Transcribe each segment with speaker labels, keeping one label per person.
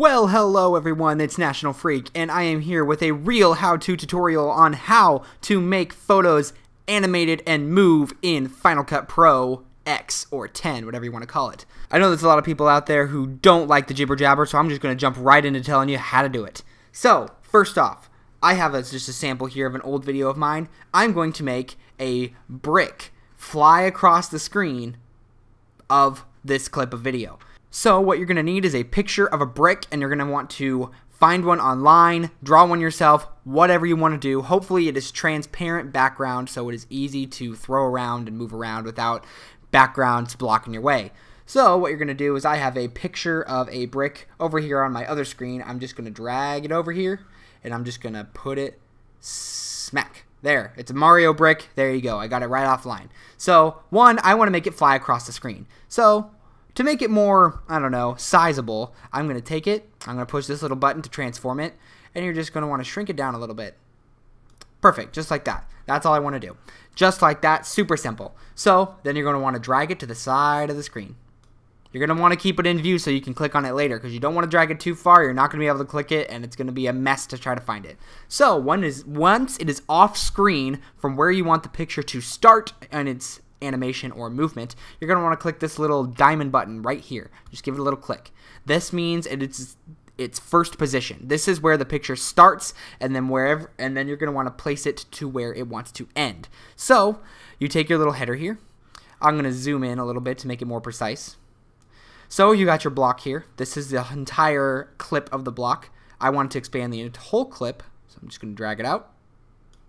Speaker 1: Well, hello everyone, it's National Freak, and I am here with a real how-to tutorial on how to make photos animated and move in Final Cut Pro X or 10, whatever you want to call it. I know there's a lot of people out there who don't like the jibber jabber, so I'm just going to jump right into telling you how to do it. So, first off, I have a, just a sample here of an old video of mine. I'm going to make a brick fly across the screen of this clip of video. So what you're going to need is a picture of a brick and you're going to want to find one online, draw one yourself, whatever you want to do. Hopefully it is transparent background so it is easy to throw around and move around without backgrounds blocking your way. So what you're going to do is I have a picture of a brick over here on my other screen. I'm just going to drag it over here and I'm just going to put it smack. There, it's a Mario brick. There you go. I got it right offline. So, one, I want to make it fly across the screen. So, to make it more, I don't know, sizable, I'm going to take it, I'm going to push this little button to transform it, and you're just going to want to shrink it down a little bit. Perfect, just like that. That's all I want to do. Just like that, super simple. So, then you're going to want to drag it to the side of the screen. You're going to want to keep it in view so you can click on it later because you don't want to drag it too far. You're not going to be able to click it and it's going to be a mess to try to find it. So one is, once it is off screen from where you want the picture to start and its animation or movement, you're going to want to click this little diamond button right here. Just give it a little click. This means it's its first position. This is where the picture starts and then wherever and then you're going to want to place it to where it wants to end. So, you take your little header here. I'm going to zoom in a little bit to make it more precise. So, you got your block here. This is the entire clip of the block. I want to expand the whole clip, so I'm just going to drag it out.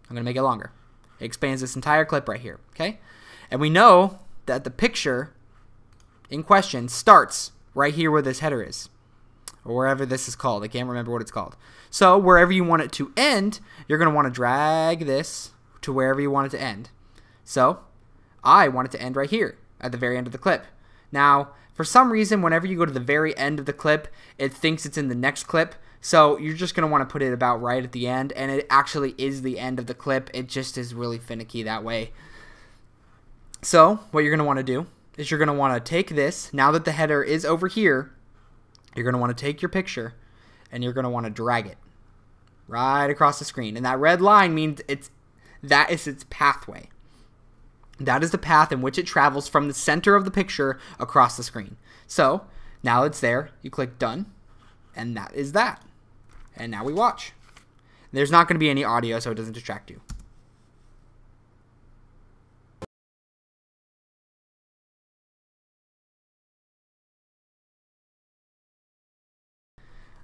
Speaker 1: I'm going to make it longer. It expands this entire clip right here, okay? And we know that the picture in question starts right here where this header is, or wherever this is called. I can't remember what it's called. So wherever you want it to end, you're going to want to drag this to wherever you want it to end. So I want it to end right here at the very end of the clip. Now, for some reason, whenever you go to the very end of the clip, it thinks it's in the next clip. So you're just going to want to put it about right at the end, and it actually is the end of the clip. It just is really finicky that way. So what you're going to want to do is you're going to want to take this, now that the header is over here, you're going to want to take your picture and you're going to want to drag it right across the screen. And that red line means it's that is its pathway. That is the path in which it travels from the center of the picture across the screen. So now it's there. You click done, and that is that. And now we watch. There's not going to be any audio, so it doesn't distract you.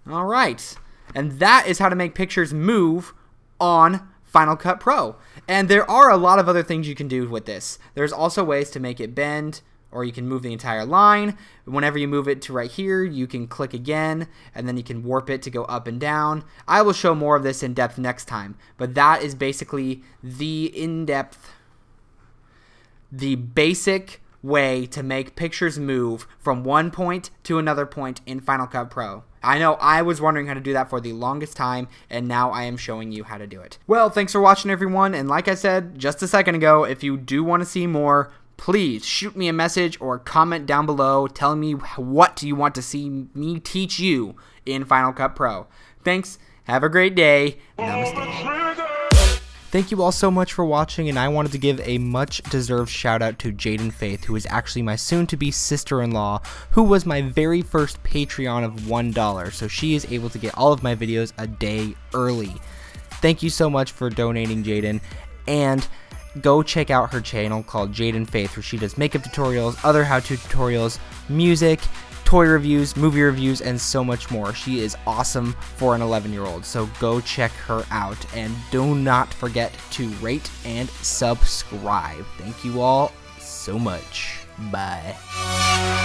Speaker 1: All right. And that is how to make pictures move on Final Cut Pro. And there are a lot of other things you can do with this. There's also ways to make it bend or you can move the entire line. Whenever you move it to right here, you can click again, and then you can warp it to go up and down. I will show more of this in depth next time, but that is basically the in-depth, the basic way to make pictures move from one point to another point in Final Cut Pro. I know I was wondering how to do that for the longest time, and now I am showing you how to do it. Well, thanks for watching, everyone, and like I said just a second ago, if you do want to see more, please shoot me a message or comment down below telling me what do you want to see me teach you in Final Cut Pro. Thanks, have a great day, namaste. Thank you all so much for watching, and I wanted to give a much deserved shout out to Jaden Faith, who is actually my soon to be sister in law, who was my very first Patreon of $1, so she is able to get all of my videos a day early. Thank you so much for donating, Jaden, and go check out her channel called Jaden Faith, where she does makeup tutorials, other how to tutorials, music, toy reviews, movie reviews, and so much more. She is awesome for an 11 year old, so go check her out. And do not forget to rate and subscribe. Thank you all so much. Bye.